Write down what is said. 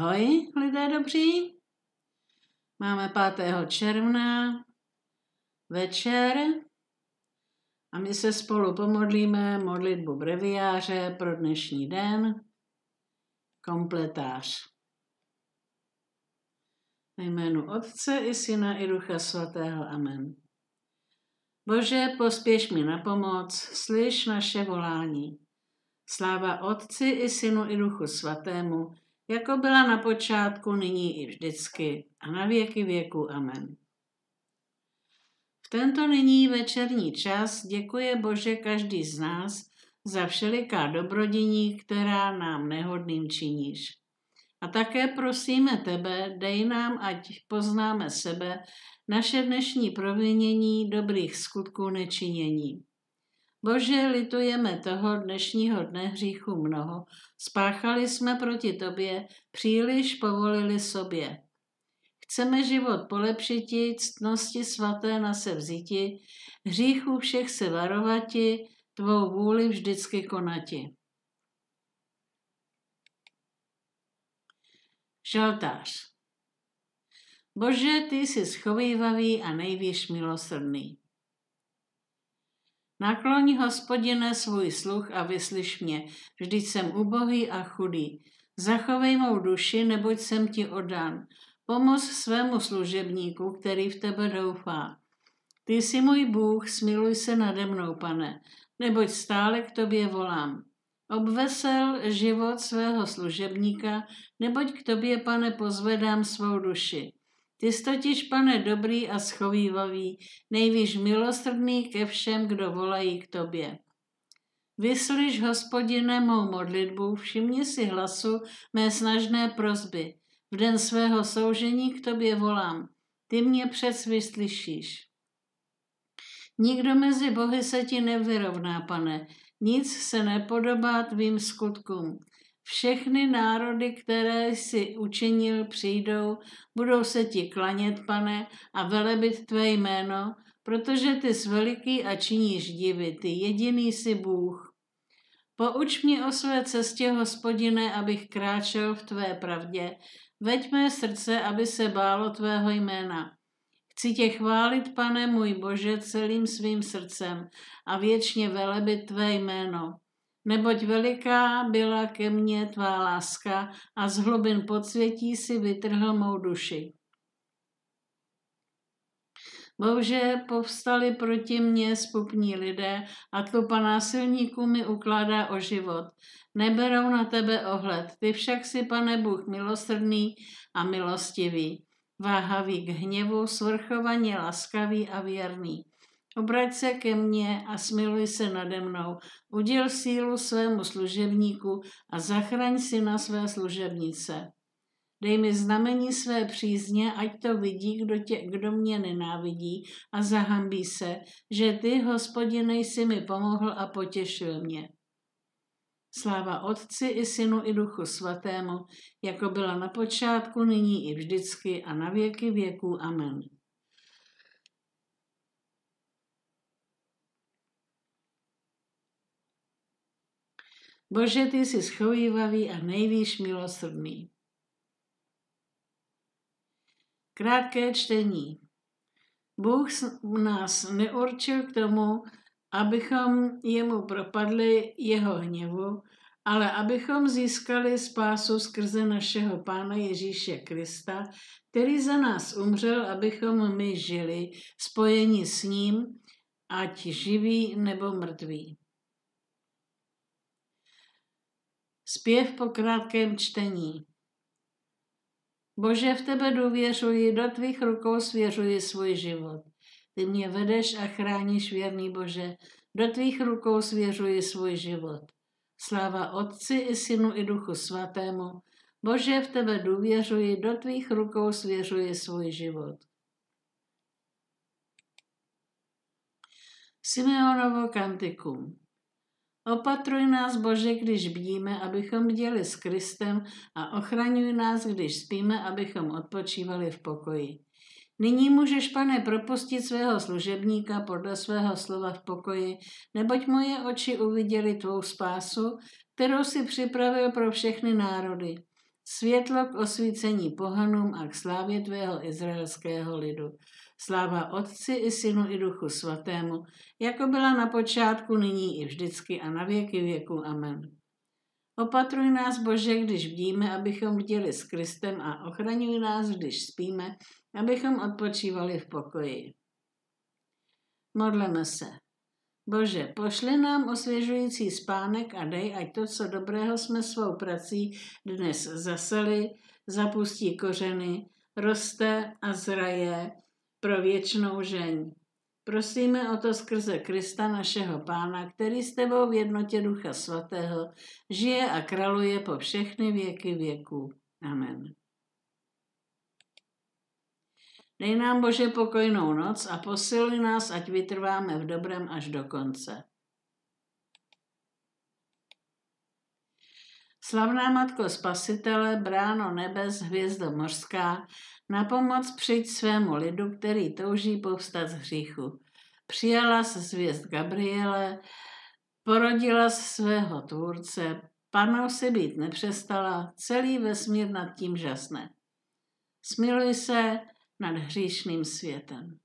Ahoj, lidé dobří. Máme 5. června, večer a my se spolu pomodlíme modlitbu breviáře pro dnešní den, kompletář. Ve jménu Otce i Syna i Ducha Svatého. Amen. Bože, pospěš mi na pomoc, slyš naše volání. Sláva Otci i Synu i Duchu Svatému, jako byla na počátku, nyní i vždycky a na věky věku. Amen. V tento nyní večerní čas děkuje Bože každý z nás za všeliká dobrodění, která nám nehodným činíš. A také prosíme tebe, dej nám, ať poznáme sebe, naše dnešní provinění dobrých skutků nečinění. Bože, litujeme toho dnešního dne hříchu mnoho, spáchali jsme proti tobě, příliš povolili sobě. Chceme život polepšiti, ctnosti svaté na se vzíti, hříchů všech se varovati, tvou vůli vždycky konati. Žaltář Bože, ty jsi schovývavý a nejvíš milosrdný. Nakloň, hospodine, svůj sluch a vyslyš mě, vždyť jsem ubohý a chudý. Zachovej mou duši, neboť jsem ti oddán. Pomoz svému služebníku, který v tebe doufá. Ty jsi můj Bůh, smiluj se nade mnou, pane, neboť stále k tobě volám. Obvesel život svého služebníka, neboť k tobě, pane, pozvedám svou duši. Ty jsi totiž, pane, dobrý a schovývavý, nejvíš milosrdný ke všem, kdo volají k tobě. Vyslyš, hospodine, mou modlitbu, všimni si hlasu mé snažné prozby. V den svého soužení k tobě volám. Ty mě přec vyslyšíš. Nikdo mezi bohy se ti nevyrovná, pane. Nic se nepodobá tvým skutkům. Všechny národy, které jsi učinil, přijdou, budou se ti klanět, pane, a velebit tvé jméno, protože ty jsi veliký a činíš divy, ty jediný jsi Bůh. Pouč mě o své cestě, hospodine, abych kráčel v tvé pravdě. Veď mé srdce, aby se bálo tvého jména. Chci tě chválit, pane můj Bože, celým svým srdcem a věčně velebit tvé jméno neboť veliká byla ke mně tvá láska a z hlubin podsvětí si vytrhl mou duši. Bože, povstali proti mně spupní lidé a tlupa násilníků mi ukládá o život. Neberou na tebe ohled, ty však si, pane Bůh, milosrdný a milostivý, váhavý k hněvu, svrchovaně laskavý a věrný. Obrať se ke mně a smiluj se nade mnou. Uděl sílu svému služebníku a zachraň si na své služebnice. Dej mi znamení své přízně, ať to vidí, kdo, tě, kdo mě nenávidí a zahambí se, že ty, hospodine, jsi mi pomohl a potěšil mě. Sláva Otci i Synu i Duchu Svatému, jako byla na počátku, nyní i vždycky a na věky věků. Amen. Bože, ty jsi schovývavý a nejvíš milosrdný. Krátké čtení. Bůh nás neurčil k tomu, abychom jemu propadli jeho hněvu, ale abychom získali spásu skrze našeho Pána Ježíše Krista, který za nás umřel, abychom my žili spojeni s ním, ať živí nebo mrtví. Zpěv po krátkém čtení. Bože, v tebe důvěřuji, do tvých rukou svěřuji svůj život. Ty mě vedeš a chráníš, věrný Bože, do tvých rukou svěřuji svůj život. Sláva Otci i Synu i Duchu Svatému. Bože, v tebe důvěřuji, do tvých rukou svěřuji svůj život. Simeonovo kantikum. Opatruj nás, Bože, když bdíme, abychom bděli s Kristem a ochraňuj nás, když spíme, abychom odpočívali v pokoji. Nyní můžeš, pane, propustit svého služebníka podle svého slova v pokoji, neboť moje oči uviděli tvou spásu, kterou si připravil pro všechny národy. Světlo k osvícení pohanům a k slávě tvého izraelského lidu. Sláva Otci i Synu i Duchu Svatému, jako byla na počátku, nyní i vždycky a na věky věku. Amen. Opatruj nás, Bože, když bdíme, abychom bděli s Kristem a ochraňuj nás, když spíme, abychom odpočívali v pokoji. Modleme se. Bože, pošli nám osvěžující spánek a dej, ať to, co dobrého jsme svou prací dnes zaseli, zapustí kořeny, roste a zraje pro věčnou žeň. Prosíme o to skrze Krista našeho Pána, který s tebou v jednotě Ducha Svatého žije a kraluje po všechny věky věků. Amen. Dej nám Bože pokojnou noc a posiluj nás, ať vytrváme v dobrém až do konce. Slavná Matko Spasitele, bráno nebes, hvězdo mořská, na pomoc přijď svému lidu, který touží povstat z hříchu. Přijala se zvěst Gabriele, porodila z svého tvůrce, panou si být nepřestala, celý vesmír nad tím žasne. Smiluj se nad hříšným světem.